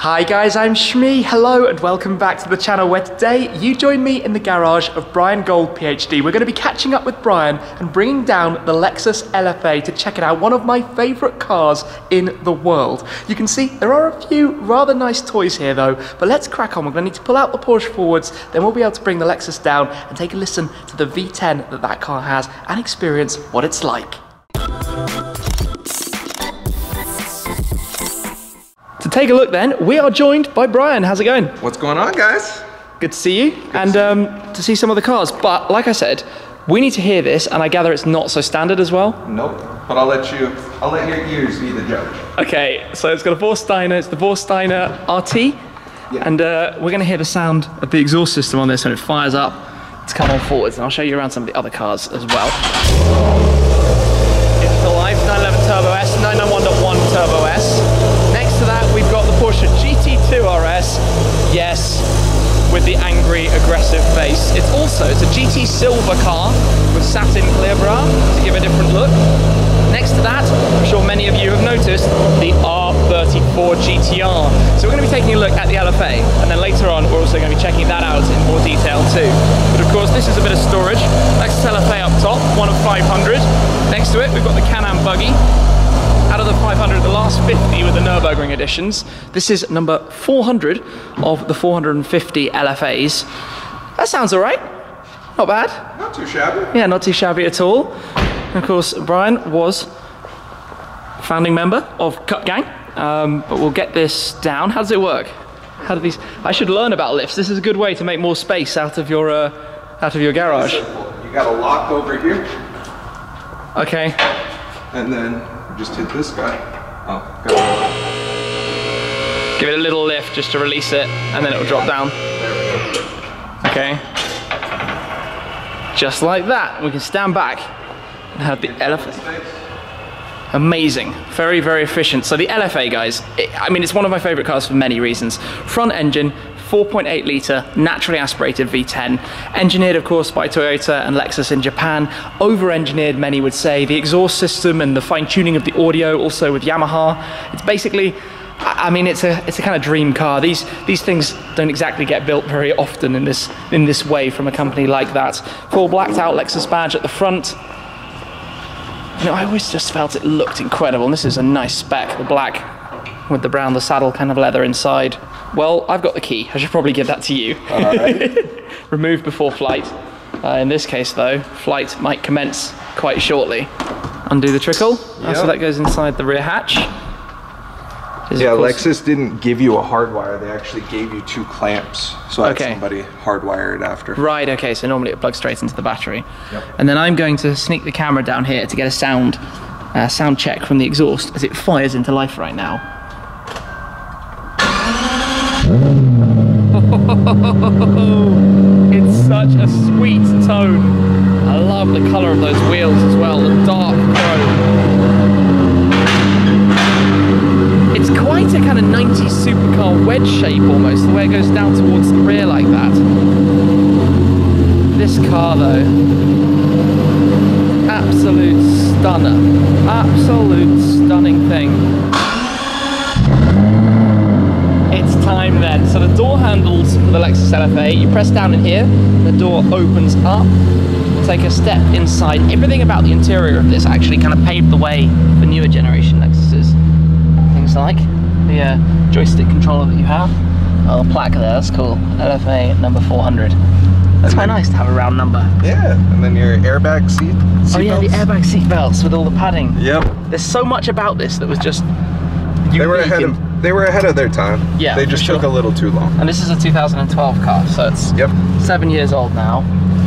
Hi guys, I'm Shmee. Hello and welcome back to the channel where today you join me in the garage of Brian Gold PhD. We're going to be catching up with Brian and bringing down the Lexus LFA to check it out, one of my favourite cars in the world. You can see there are a few rather nice toys here though, but let's crack on. We're going to need to pull out the Porsche forwards, then we'll be able to bring the Lexus down and take a listen to the V10 that that car has and experience what it's like. To take a look then, we are joined by Brian. How's it going? What's going on, guys? Good to see you and um, to see some of the cars. But like I said, we need to hear this, and I gather it's not so standard as well. Nope. But I'll let you. I'll let your ears be the judge. Okay, so it's got a Vorsteiner. It's the Vorsteiner RT, Yeah. and uh, we're going to hear the sound of the exhaust system on this when it fires up. Let's come on forwards, and I'll show you around some of the other cars as well. It's the Life 911 Turbo S, 991.1 Turbo S. Porsche GT2 RS. Yes, with the angry, aggressive face. It's also it's a GT silver car with satin clear bra to give a different look. Next to that, I'm sure many of you have noticed the R34 GTR. So we're going to be taking a look at the LFA, and then later on we're also going to be checking that out in more detail too. But of course, this is a bit of storage. Lexus LFA up top, one of 500. Next to it, we've got the Can-Am buggy. Out of the 500, the last 50 with the Nürburgring editions. This is number 400 of the 450 LFAs. That sounds all right. Not bad. Not too shabby. Yeah, not too shabby at all. And of course, Brian was founding member of Cup Gang. Um, but we'll get this down. How does it work? How do these? I should learn about lifts. This is a good way to make more space out of your uh, out of your garage. You got a lock over here, Okay. and then just hit this guy. Oh. Give it a little lift just to release it, and then it will drop down. Okay. Just like that. We can stand back and have the LFA. Amazing. Very, very efficient. So the LFA, guys, it, I mean, it's one of my favorite cars for many reasons. Front engine, 4.8 litre, naturally aspirated V10, engineered, of course, by Toyota and Lexus in Japan. Over-engineered, many would say. The exhaust system and the fine-tuning of the audio, also with Yamaha. It's basically I I mean, it's a it's a kind of dream car. These these things don't exactly get built very often in this in this way from a company like that. Full blacked out Lexus badge at the front. You know, I always just felt it looked incredible. And this is a nice spec, the black with the brown, the saddle kind of leather inside. Well, I've got the key. I should probably give that to you. Remove before flight. Uh, in this case, though, flight might commence quite shortly. Undo the trickle. Uh, so that goes inside the rear hatch. Is, Yeah, Lexus didn't give you a hard wire. They actually gave you two clamps. So I had Okay. somebody hardwired after. Right, okay, so normally it plugs straight into the battery. Yep. And then I'm going to sneak the camera down here to get a sound uh, sound check from the exhaust as it fires into life right now. It's such a sweet tone. I love the colour of those wheels as well, the dark chrome. It's quite a kind of 90s supercar wedge shape almost, the way it goes down towards the rear like that. This car though, absolute stunner. Absolute stunning thing. Time then. So the door handles for the Lexus LFA, you press down in here, the door opens up. Take a step inside. Everything about the interior of this actually kind of paved the way for newer generation Lexuses. Things like the uh, joystick controller that you have. Oh, the plaque there, that's cool. LFA number 400. That's quite nice to have a round number. Yeah, and then your airbag seat. Oh yeah, the airbag seat belts with all the padding. Yep. There's so much about this that was just They were ahead and- of. They were ahead of their time. Yeah, They just took a little too long. And this is a 2012 car, so it's Yep. seven years old now.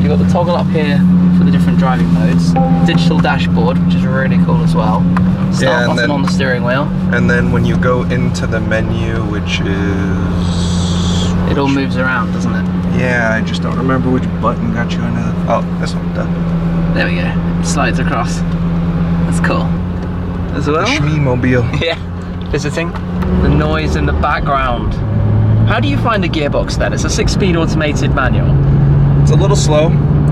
You've got the toggle up here for the different driving modes. Digital dashboard, which is really cool as well. Start Yeah, and button then- on the steering wheel. And then when you go into the menu, which is It all moves around, doesn't it? Yeah, I just don't remember which button got you into the. Oh, this one. The, There we go. It slides across. That's cool. As well. the Shmee-mobile. Yeah. Visiting. The noise in the background. How do you find the gearbox then? It's a six-speed automated manual. It's a little slow.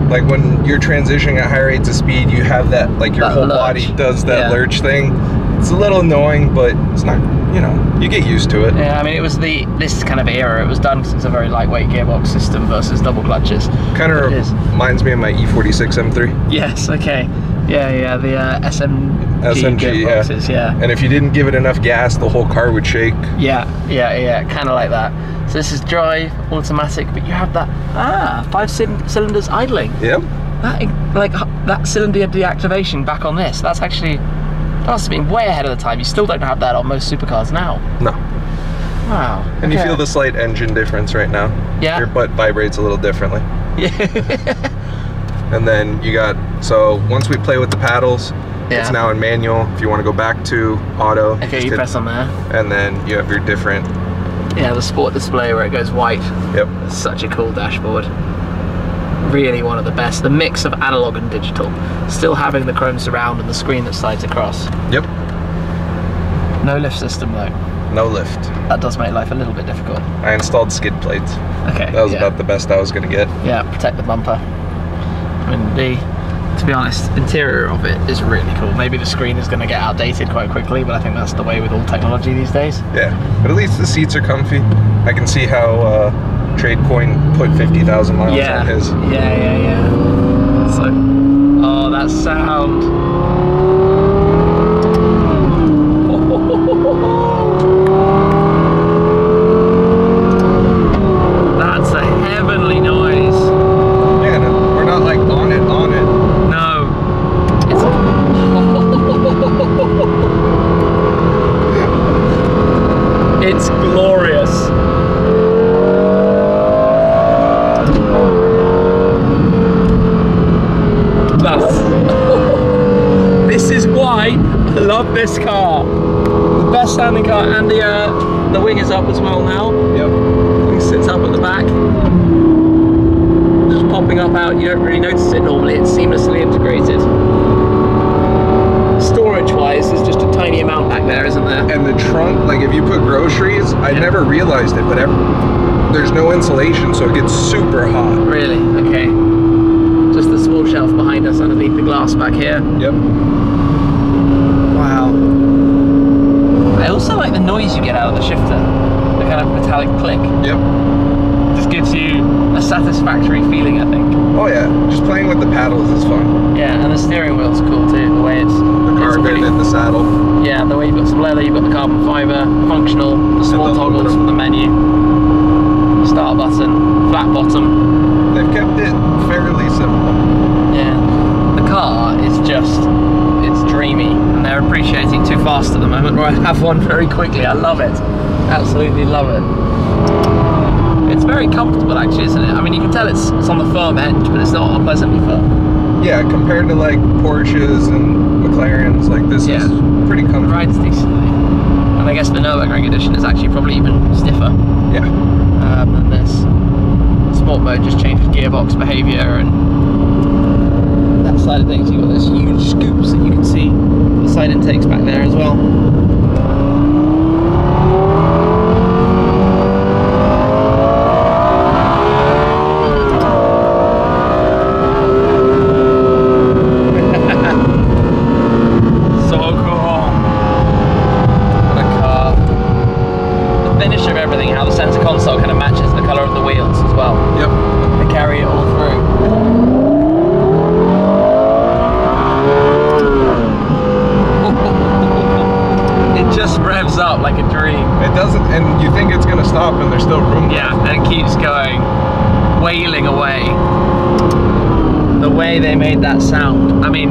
Like when you're transitioning at high rates of speed, you have that like your That whole lurch. body does that Yeah. lurch thing. It's a little annoying, but it's not. You know, you get used to it. Yeah, I mean, it was the this kind of era. It was done 'cause it's a very lightweight gearbox system versus double clutches. Kind of reminds me of my E E46 M3. Yes. Okay. Yeah. Yeah. The uh, SMG, SMG, yeah. Yeah. And if you didn't give it enough gas, the whole car would shake. Yeah. Yeah. Yeah. Kind of like that. So this is drive automatic, but you have that ah five cylinders idling. Yep. That like that cylinder deactivation back on this. That's actually that must have been way ahead of the time. You still don't have that on most supercars now. No. Wow. And you feel the slight engine difference right now. Yeah. Your butt vibrates a little differently. Yeah. And then you got, so once we play with the paddles, Yeah. it's now in manual. If you want to go back to auto, okay, just you press on there. and then you have your different, Yeah, the sport display where it goes white. yep. it's Such a cool dashboard. Really one of the best. The mix of analog and digital. Still having the chrome surround and the screen that slides across. Yep. No lift system though. No lift. That does make life a little bit difficult. I installed skid plates. Okay. That was yeah. about the best I was going to get. Yeah, protect the bumper. Mean, the, to be honest, interior of it is really cool. Maybe the screen is going to get outdated quite quickly, but I think that's the way with all technology these days. Yeah. But at least the seats are comfy. I can see how uh, TradeCoin put 50,000 miles yeah. on his. Yeah, yeah, yeah. So, oh, that sound. That's a heavenly noise. Yeah, no, we're not like on it, on it. No. It's It's glorious. That's This is why I love this car. The best standing car and the uh, the wing is up as well now. Yep. It sits up at the back. Just popping up out, you don't really notice it normally, it's seamlessly integrated. Storage wise, there's just a tiny amount back there, isn't there? And the trunk, like if you put groceries, I never realized it, but there's no insulation, so it gets super hot. Really? Okay. Just the small shelf behind us underneath the glass back here. Yep. Wow. I also like the noise you get out of the shifter. The kind of metallic click. Yep. Just gives you a satisfactory feeling, I think. Oh yeah, just playing with the paddles is fun. Yeah, and the steering wheel's cool too, the way it's The it's carbon really- and the saddle. Yeah, the way you've got some leather, you've got the carbon fibre, functional, the small the toggles from the menu, start button, flat bottom. They've kept it fairly simple. Yeah, the car is just, it's dreamy, and they're appreciating too fast at the moment, where I have one very quickly. I love it, absolutely love it. It's very comfortable actually, isn't it? I mean, you can tell it's, it's on the firm edge, but it's not unpleasantly firm. Yeah, compared to like Porsches and McLarens, like this Yeah. is pretty It comfortable. rides decently. And I guess the Nürburgring edition is actually probably even stiffer. Yeah. um, than this. Sport mode just changes gearbox behaviour and that side of things. You've got those huge scoops that you can see. The side intakes back there as well. so cool. What a car the finish of everything, how the center console kind of matches the color of the wheels as well. Yep. They carry it all through. it just revs up like a dream. It doesn't, and you think it's gonna stop, and there's still room. Yeah, and it keeps going, wailing away. The way they made that sound. I mean,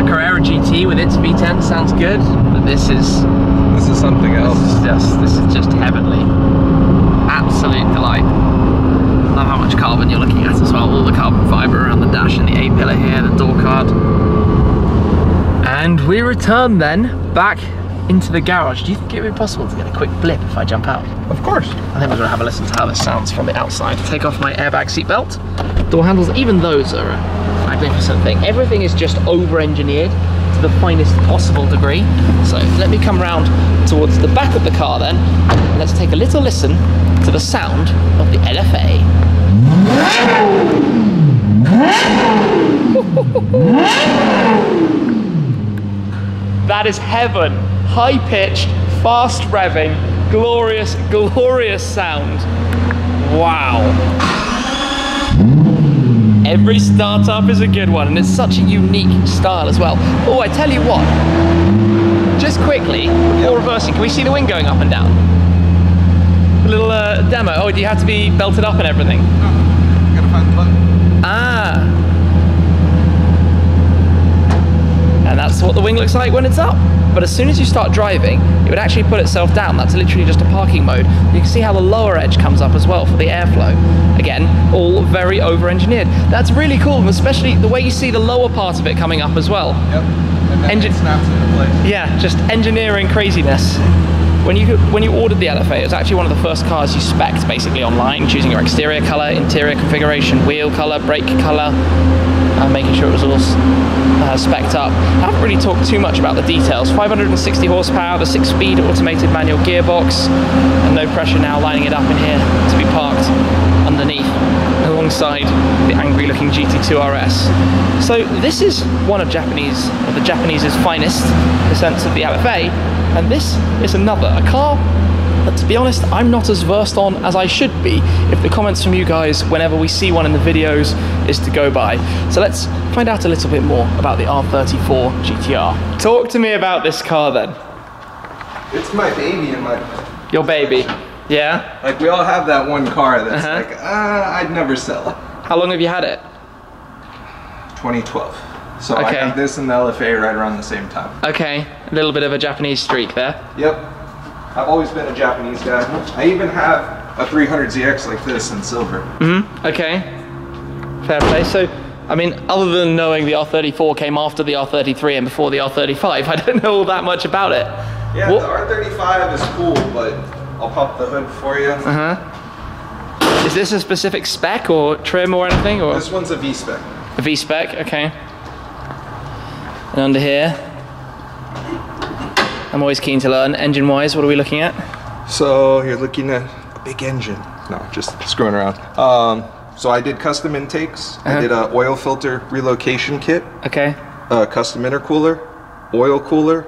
a Carrera GT with its V10 sounds good, but this is This is something else. This is just this is just heavenly. Absolute delight. Love how much carbon you're looking at as well. All the carbon fibre around the dash and the A pillar here, the door card. And we return then back into the garage. Do you think it would be possible to get a quick blip if I jump out? Of course. I think we're gonna have a listen to how this sounds from the outside. Take off my airbag seatbelt. Door handles, even those are a magnificent thing. Everything is just over-engineered to the finest possible degree. So let me come round towards the back of the car then. and Let's take a little listen to the sound of the LFA. that is heaven. high pitched, fast revving, glorious, glorious sound. Wow. Every startup is a good one, and it's such a unique style as well. Oh, I tell you what, just quickly, before reversing, can we see the wing going up and down? Little uh, demo. Oh, do you have to be belted up and everything? Gotta find the button. Ah. And that's what the wing looks like when it's up. But as soon as you start driving, it would actually put itself down. That's literally just a parking mode. You can see how the lower edge comes up as well for the airflow. Again, all very over-engineered. That's really cool, especially the way you see the lower part of it coming up as well. Yep. Engine- snaps into place. Yeah, just engineering craziness. When you when you ordered the LFA, it was actually one of the first cars you spec'd basically online, choosing your exterior color, interior configuration, wheel color, brake color, uh, making sure it was all uh, spec'd up. I haven't really talked too much about the details. 560 horsepower, the six-speed automated manual gearbox, and no pressure now lining it up in here to be parked underneath alongside the angry-looking GT2 RS. So this is one of Japanese, or the Japanese's finest, in the sense of the LFA, and this is another, a car that, to be honest, I'm not as versed on as I should be if the comments from you guys, whenever we see one in the videos, is to go by. So let's find out a little bit more about the R34 GTR. Talk to me about this car then. It's my baby and my Your baby. Yeah? like we all have that one car that's Uh-huh. like, uh, I'd never sell it. How long have you had it? 2012. So I Okay. this and the LFA right around the same time. Okay, a little bit of a Japanese streak there. Yep. I've always been a Japanese guy. I even have a 300ZX like this in silver. Hmm. Okay, fair play. So, I mean, other than knowing the R34 came after the R33 and before the R35, I don't know all that much about it. Yeah, What- the R35 is cool, but I'll pop the hood for you. Uh-huh. Is this a specific spec or trim or anything, or This one's a V-spec. a V spec? Okay. And under here, I'm always keen to learn. Engine-wise, what are we looking at? So you're looking at a big engine. No, just screwing around. Um, so I did custom intakes. Uh-huh. I did a oil filter relocation kit, Okay. a custom intercooler, oil cooler,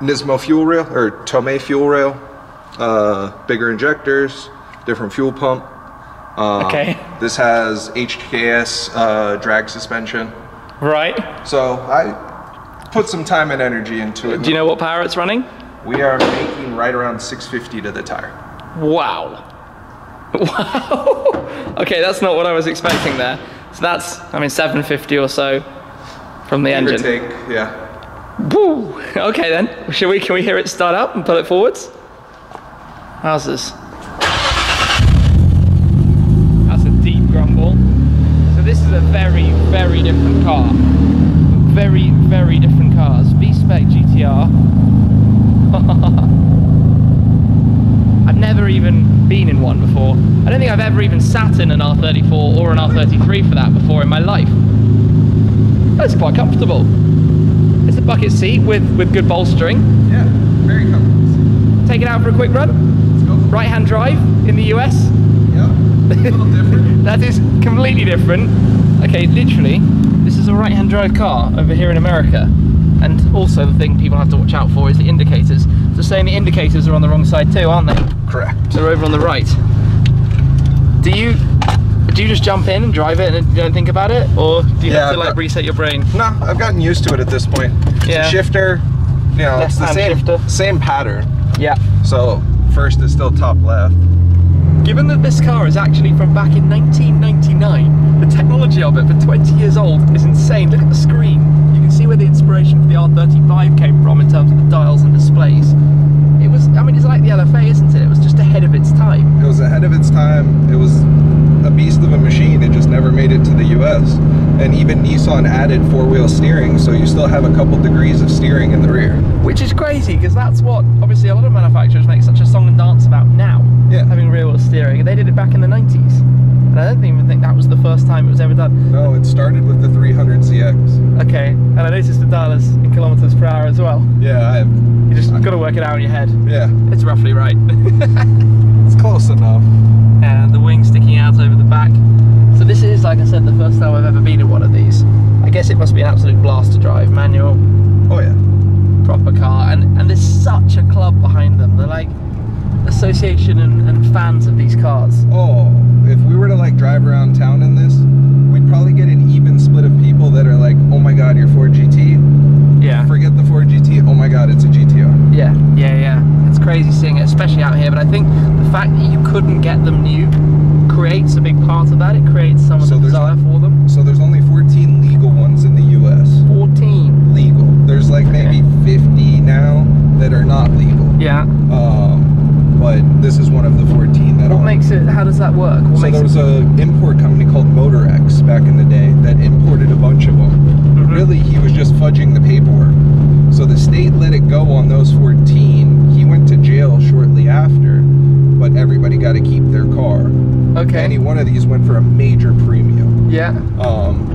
Nismo fuel rail or Tomei fuel rail, uh, bigger injectors, different fuel pump. Um, Okay. This has HKS uh, drag suspension. Right. So I put some time and energy into it. Do you know what power it's running? We are making right around 650 to the tire. Wow. Wow. okay, that's not what I was expecting there. So that's, I mean, 750 or so from the Give or engine. take, yeah. Woo! Okay then, shall we? Can we hear it start up and pull it forwards? How's this? That's a deep grumble. So this is a very, very different car. Very, very different cars. V-Spec GTR. I've never even been in one before. I don't think I've ever even sat in an R34 or an R33 for that before in my life. That's quite comfortable. It's a bucket seat with, with good bolstering. Yeah, very comfortable. Take it out for a quick run. Let's go. Right hand drive in the US. Yep. A little different. That is completely different. Okay, literally, this is a right hand drive car over here in America. And also the thing people have to watch out for is the indicators. So saying the indicators are on the wrong side too, aren't they? Correct. They're over on the right. Do you do you just jump in and drive it and you don't think about it? Or do you Yeah, have to like reset your brain? No, I've gotten used to it at this point. It's Yeah. a shifter. You know, it's the same shifter. same pattern. Yeah. So first is still top left. Given that this car is actually from back in 1999, the technology of it for 20 years old is insane. Look at the screen. You can see where the inspiration for the R35 came from in terms of the dials and displays. It was, I mean, it's like the LFA, isn't it? It was just ahead of its time. It was ahead of its time. It was a beast of a machine. It just never made it to the US. And even Nissan added four-wheel steering, so you still have a couple degrees of steering in the rear. Which is crazy because that's what obviously a lot of manufacturers make such a song and dance about now. Yeah. Having rear wheel steering. They did it back in the 90s. And I don't even think that was the first time it was ever done. No, it started with the 300ZX. Okay, and I noticed the dial is in kilometers per hour as well. Yeah, I have, You just got to work it out in your head. yeah, It's roughly right. it's close enough. And the wing sticking out over the back. So this is, like I said, the first time I've ever been in one of these. I guess it must be an absolute blast to drive, manual. Oh yeah. proper car, and and there's such a club behind them. They're like association and, and fans of these cars. Oh, if we were to like drive around town in this, we'd probably get an even split of people that are like, oh my god, your Ford GT. Yeah. Forget the Ford GT. Oh my god, it's a GTR. Yeah, yeah, yeah. It's crazy seeing it, especially out here. But I think the fact that you couldn't get them new creates a big part of that. It creates some of So the desire for them. So there's only 14 legal ones in the U.S. 14. Legal. There's like maybe 50 now that are not legal. Yeah. Um, but this is one of the 14 that What are. makes it? How does that work? What so there was an import company called Motorex back in the day that imported a bunch of them. Mhm. Really, he was just fudging the paperwork. So the state let it go on those 14. He went to jail shortly after, but everybody got to keep their car. Okay. Any one of these went for a major premium. Yeah. Um,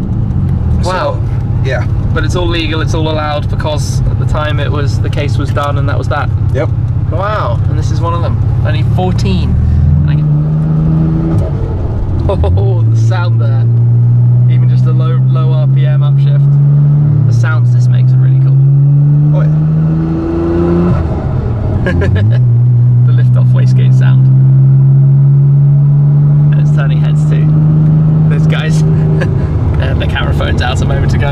so, Wow. yeah. But it's all legal. It's all allowed because at the time it was the case was done and that was that. Yep. Wow. And this is one of them. Only 14. And I get- Oh, the sound there. Even just a low low RPM upshift. The sounds this makes are really cool. Oh yeah. the wastegate sound. And it's turning heads too. Those guys. Uh, had their camera phones out a moment ago.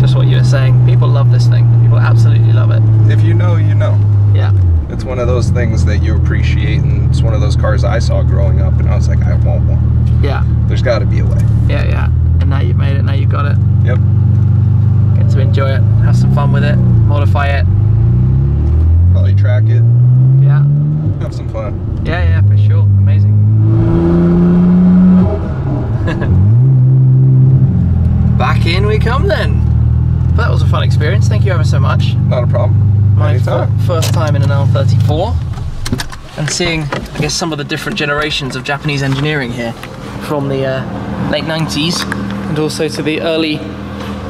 Just what you were saying. People love this thing. People absolutely love it. If you know, you know. Yeah. It's one of those things that you appreciate, and it's one of those cars I saw growing up, and I was like, I want one. Yeah. There's got to be a way. Yeah, yeah. And now you've made it, now you've got it. Yep. Get to enjoy it, have some fun with it, modify it. Probably track it. Have some fun. Yeah, yeah, for sure. Amazing. Back in we come then. That was a fun experience. Thank you ever so much. Not a problem. My Anytime. first time in an R34 and seeing, I guess, some of the different generations of Japanese engineering here from the uh, late 90s and also to the early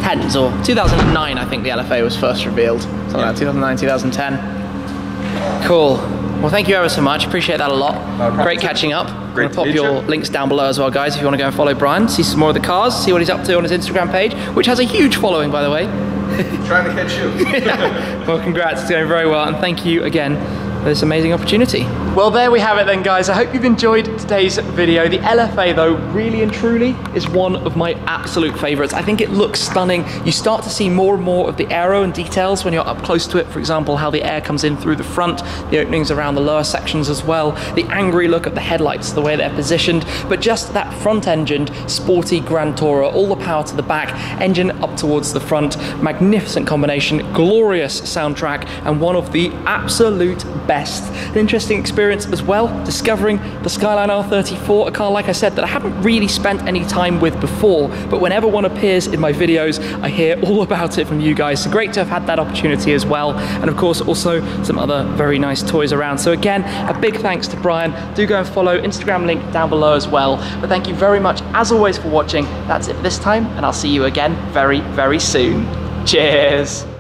10s or 2009, I think the LFA was first revealed. Something like 2009, 2010. Cool. Well, thank you ever so much. Appreciate that a lot. problem. Great catching up. Great I'm gonna pop meet your you. links down below as well, guys, if you want to go and follow Brian, see some more of the cars, see what he's up to on his Instagram page, which has a huge following, by the way. Trying to catch you. Well, congrats, it's going very well, and thank you again this amazing opportunity. Well, there we have it then, guys. I hope you've enjoyed today's video. The LFA, though, really and truly is one of my absolute favorites. I think it looks stunning. You start to see more and more of the aero and details when you're up close to it. For example, how the air comes in through the front, the openings around the lower sections as well, the angry look at the headlights, the way they're positioned, but just that front-engined, sporty Grand Tourer, all the power to the back, engine up towards the front, magnificent combination, glorious soundtrack, and one of the absolute best. An interesting experience as well, discovering the Skyline R34, a car, like I said, that I haven't really spent any time with before, but whenever one appears in my videos, I hear all about it from you guys. So great to have had that opportunity as well, and of course, also some other very nice toys around. So again, a big thanks to Brian. Do go and follow Instagram link down below as well. But thank you very much, as always, for watching. That's it for this time, and I'll see you again very, very soon. Cheers.